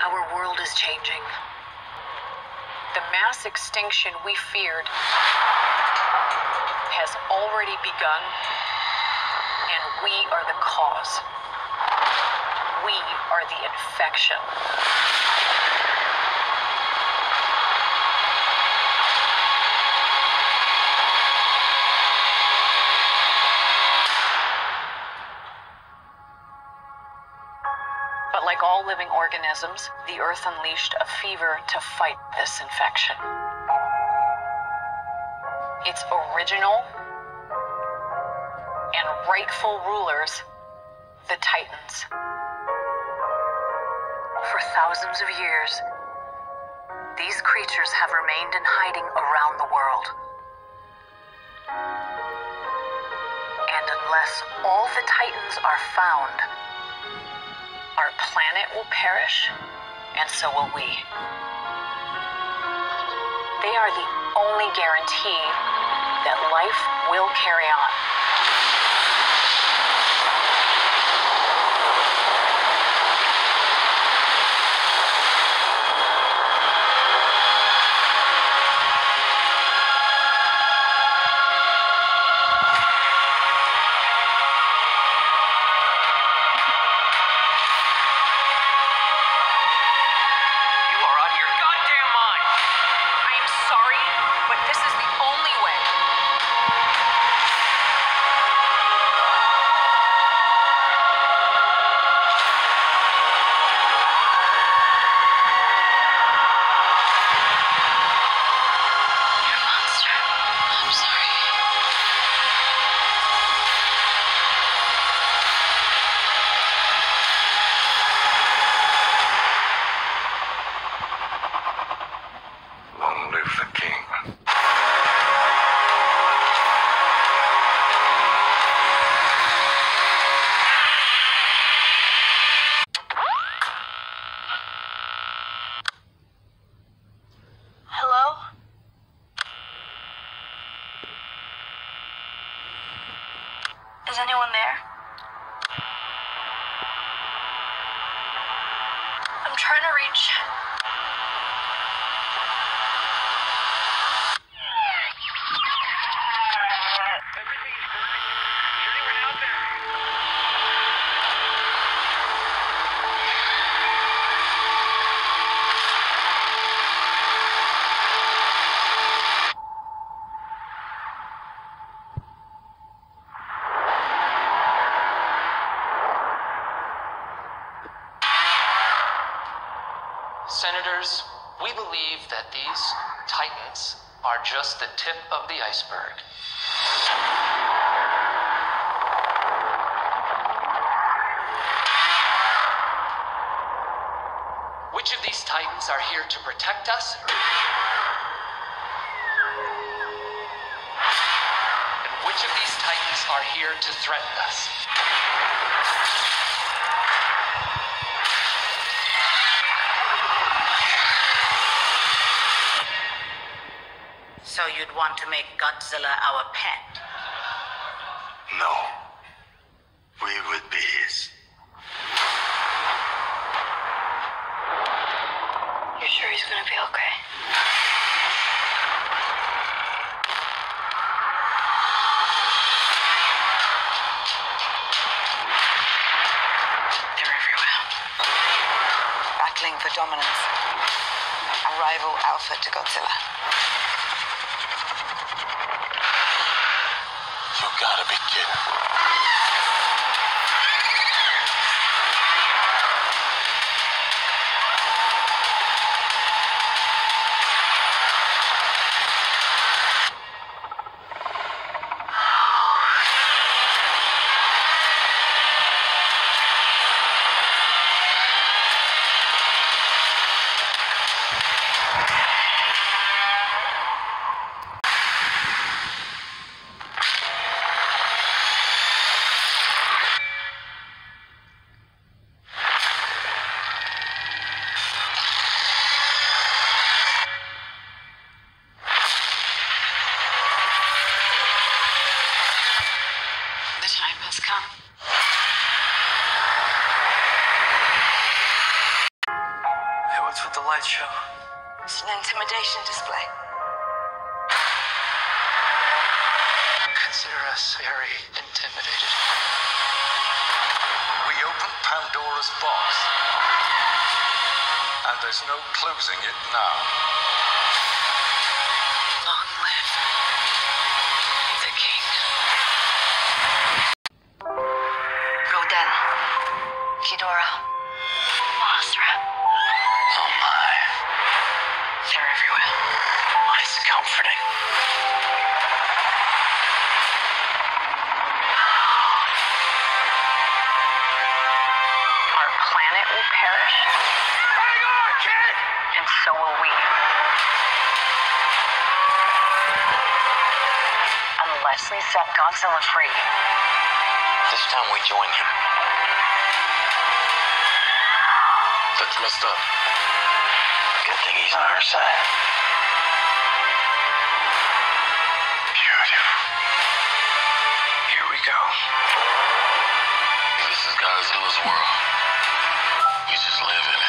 Our world is changing. The mass extinction we feared has already begun, and we are the cause. We are the infection. Like all living organisms, the Earth unleashed a fever to fight this infection. Its original and rightful rulers, the Titans. For thousands of years, these creatures have remained in hiding around the world. And unless all the Titans are found, our planet will perish, and so will we. They are the only guarantee that life will carry on. Is anyone there? I'm trying to reach. Senators, we believe that these titans are just the tip of the iceberg. Which of these titans are here to protect us? And which of these titans are here to threaten us? So you'd want to make Godzilla our pet? No. We would be his. You're sure he's gonna be okay? They're everywhere. battling for dominance. A rival alpha to Godzilla. Gotta be kidding. Show. It's an intimidation display. Consider us very intimidated. We opened Pandora's box. And there's no closing it now. It's comforting. Our planet will perish. Hang on, kid! And so will we. Unless we set Godzilla free. This time we join him. That's messed up. Good thing he's on our side. This is Godzilla's world. We just live in it.